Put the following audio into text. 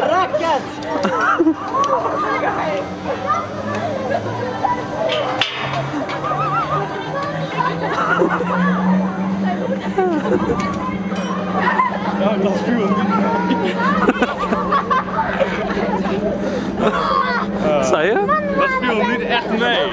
Raket! Ja, dat viel Zei je? Dat viel niet echt mee.